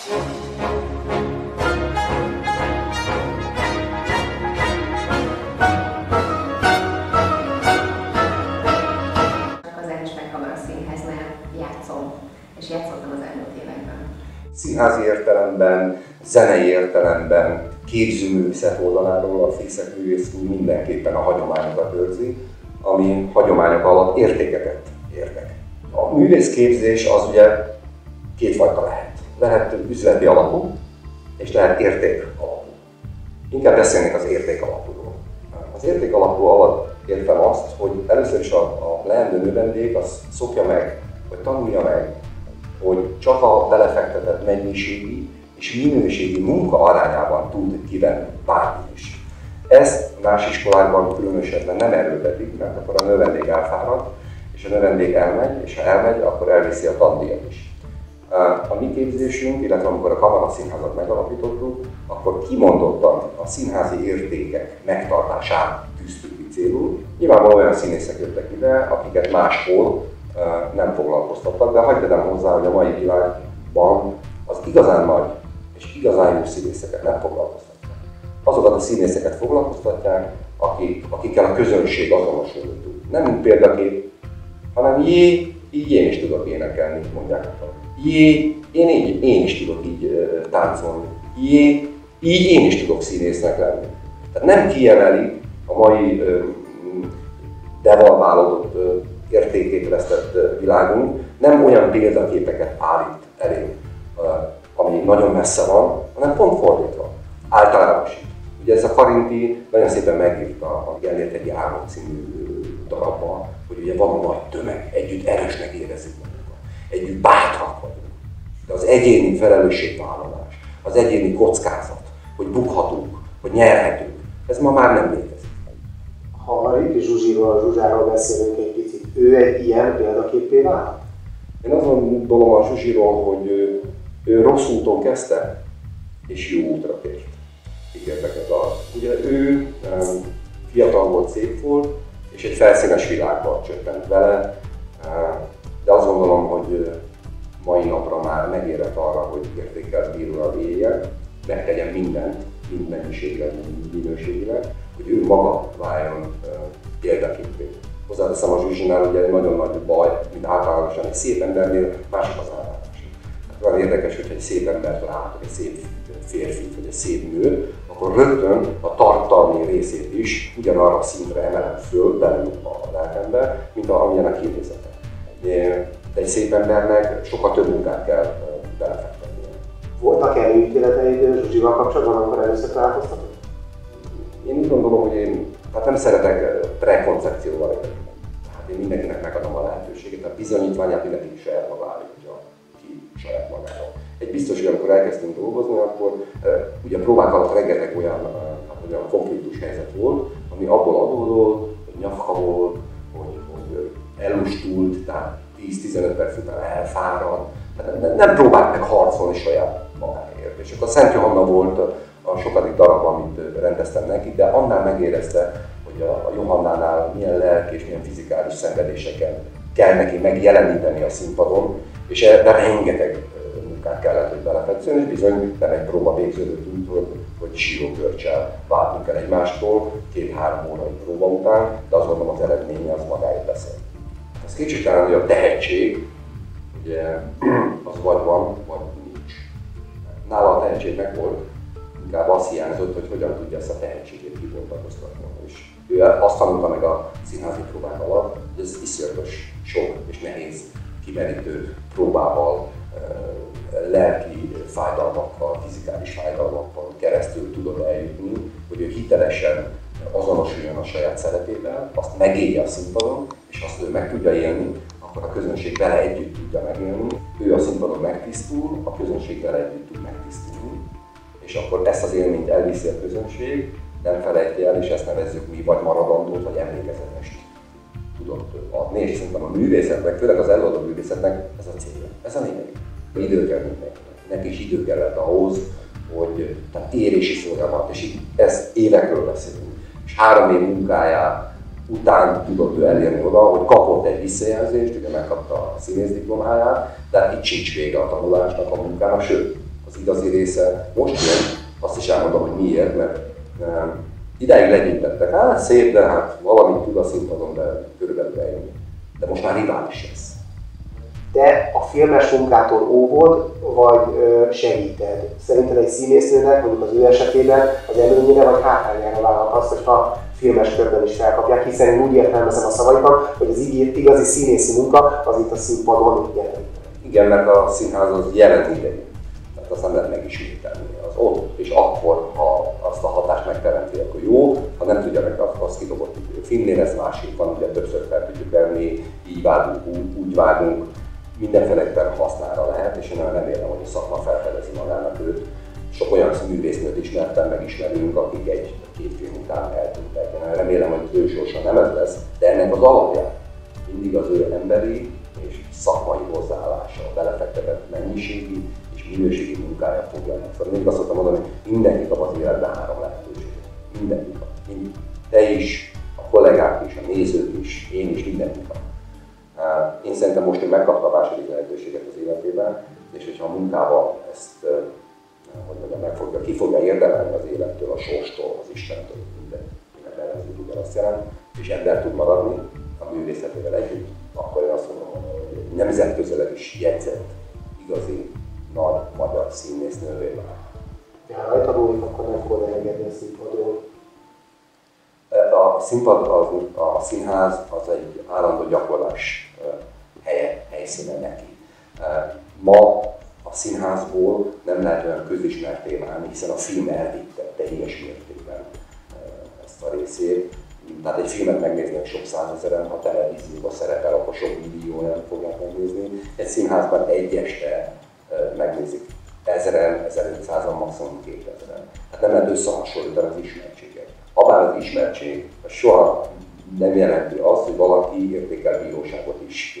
és játszottam az elmúlt években. Színházi értelemben, zenei értelemben, képzőművészet oldaláról a Fészek Művészkú mindenképpen a hagyományokat őrzi, ami hagyományok alatt értékeket értek. A művészképzés az ugye kétfajta lehet. Lehet üzleti alapú, és lehet érték alapú. Inkább beszélnék az érték alapúról. Az érték alapú alatt értem azt, hogy először is a, a leendő növendék az szokja meg, vagy tanulja meg, hogy csak a belefektetett mennyiségi és minőségi munka arányában tud kivenni bármi is. Ezt más iskolákban különösebben nem erőltetik, mert akkor a növendék elfárad, és a növendék elmegy, és ha elmegy, akkor elviszi a tandíjat is. A mi képzésünk, illetve amikor a Kamara Színházat megalapítottuk, akkor kimondottan a színházi értékek megtartását tűztük ki célul. Nyilvánvalóan olyan színészek jöttek ide, akiket máshol nem foglalkoztattak, de hagyd tegyem hozzá, hogy a mai világban az igazán nagy és igazán jó színészeket nem foglalkoztatják. Azokat a színészeket foglalkoztatják, akik, akikkel a közönség azonosulni tud. Nem mint példakép, hanem jé, így én is tudok énekelni, mondják Jé, én, így, én is tudok így táncolni. Jé, így én is tudok színésznek lenni. Tehát nem kiemeli a mai devalválódott értékét vesztett világunk, nem olyan példaképeket állít elé, ami nagyon messze van, hanem pont fordítva, általánosít. Ugye ez a Karinti nagyon szépen megírta a Gellért egy Álmod című darabban, hogy ugye van a nagy tömeg, együtt erősnek magunkat, együtt bátrak vagyunk. De az egyéni felelősségvállalás, az egyéni kockázat, hogy bukhatunk, hogy nyerhetünk, ez ma már nem létezik. Ha a Riki Zsuzsiról, Zsuzsáról beszélünk egy picit, ő egy ilyen példaképé vált? Én azt gondolom a Zsuzsiról, hogy ő, ő rossz úton kezdte, és jó útra tért. Ígérteket a... Ugye ő um, fiatal volt, szép volt, és egy felszínes világba csökkent vele, uh, azt gondolom, hogy mai napra már megérett arra, hogy értékelt bíróra éljen, megtegyen mindent, mind mennyiségileg, mind minőségileg, hogy ő maga váljon példaképé. Hozzáteszem a Zsuzsinál, ugye egy nagyon nagy baj, mint általánosan egy szép embernél mások az elvárás. Hát olyan érdekes, hogyha egy szép embert lát, egy szép férfit, vagy egy szép nő, akkor rögtön a tartalmi részét is ugyanarra a szintre emelem föl belül a lelkembe, mint a, amilyen a képészete. De egy szép embernek sokkal több munkát kell belefektetni. Voltak előítéleteid Zsuzsival kapcsolatban, amikor először találkoztatok? Én úgy gondolom, hogy én hát nem szeretek prekoncepcióval élni. Hát én mindenkinek megadom a lehetőséget, a bizonyítványát mindenki saját maga állítja ki saját magáról. Egy biztos, hogy amikor elkezdtünk dolgozni, akkor ugye a próbák alatt rengeteg olyan, hát olyan konfliktus helyzet volt, ami abból adódott, hogy nyafka volt, hogy, hogy elustult, tehát 10-15 perc után elfárad. Nem, nem próbált meg harcolni saját magáért. És akkor Szent Johanna volt a sokadik darab, amit rendeztem neki, de annál megérezte, hogy a, a Johannánál milyen lelki és milyen fizikális szenvedéseken kell neki megjeleníteni a színpadon, és ebben rengeteg munkát kellett, hogy belefetszön, és bizony nem egy próba végződött úgy, hogy, hogy sírókörcsel váltunk el egymástól két-három órai próba után, de azt gondolom az eredménye az magáért beszél. Ez kétségtelen, hogy a tehetség, ugye, az vagy van, vagy nincs. Nála a tehetség meg volt, inkább azt hiányzott, hogy hogyan tudja ezt a tehetségét kibontakoztatni. És ő azt tanulta meg a színházi próbák alatt, hogy ez iszonyatos sok és nehéz kimerítő próbával, lelki fájdalmakkal, fizikális fájdalmakkal keresztül tudod eljutni, hogy ő hitelesen azonosuljon a saját szeretével, azt megélje a színpadon, azt ő meg tudja élni, akkor a közönség vele együtt tudja megélni, ő a színpadon megtisztul, a közönség vele együtt tud megtisztulni, és akkor ezt az élményt elviszi a közönség, nem felejti el, és ezt nevezzük mi vagy maradandót, vagy emlékezetest tudott adni, és szerintem a művészetnek, főleg az előadó művészetnek ez a célja, ez a lényeg. Idő kell mindenkinek, neki is idő kellett ahhoz, hogy tehát érési folyamat, és így ezt évekről beszélünk. És három év munkáját után tudott ő elérni oda, hogy kapott egy visszajelzést, ugye megkapta a színész diplomáját, de hát itt sincs vége a tanulásnak, a munkának, sőt, az igazi része. Most jön, azt is elmondom, hogy miért, mert ideig legyintettek, hát szép, de hát valamit tud a színpadon, de körülbelül ennyi. De most már rivális lesz. Te a filmes munkától óvod, vagy segíted? Szerinted egy színésznőnek, mondjuk az ő esetében az előnyére vagy hátrányára válhat azt, hogyha filmes körben is felkapják, hiszen én úgy értelmezem a szavaikat, hogy az igazi színészi munka az itt a színpadon jelenik. Igen, mert a színház az jelen idejű. Tehát azt nem lehet megismételni. Az ott és akkor, ha azt a hatást megteremti, akkor jó, ha nem tudja meg, azt, azt kidobott. Filmnél ez másik van, ugye többször fel tudjuk venni, így vágunk, úgy, úgy vágunk, mindenféleképpen hasznára lehet, és én nagyon remélem, hogy a szakma felfedezi magának őt. Sok olyan művésznőt ismertem, megismerünk, akik egy-két film után eltűntek. Én remélem, hogy ő sorsa nem ez lesz, de ennek az alapja mindig az ő emberi és szakmai hozzáállása, a belefektetett mennyiségi és minőségi munkája fogja meg. Szóval mindig azt szoktam mondani, hogy mindenki kap az életben három lehetőséget. Mindenki kap. Mindenki. Te is, a kollégák is, a nézők is, én is, mindenki kap. Én szerintem most ő megkapta a második lehetőséget az életében, és hogyha a munkával ezt hogy mondjam, meg fogja, ki fogja érdemelni az élettől, a sorstól, az Istentől, minden, minden ellenzők ugyanazt jelent, és ember tud maradni a művészetével együtt, akkor én azt mondom, hogy nemzetközileg is jegyzett, igazi nagy magyar színésznővé vált. Ha rajta múlik, akkor nem fogod elengedni a színpadról. A színpad, az, a színház az egy állandó gyakorlás helye, helyszíne neki. Ma a színházból nem lehet olyan közismerté válni, hiszen a film elvitte teljes mértékben ezt a részét. Tehát egy filmet megnéznek sok százezeren, ha televízióban szerepel, akkor sok millió nem fogják megnézni. Egy színházban egy este megnézik ezeren, 1500-an, maximum 2000-en. Hát nem lehet összehasonlítani az ismertséget. Habár az ismertség soha nem jelenti azt, hogy valaki értékel bíróságot is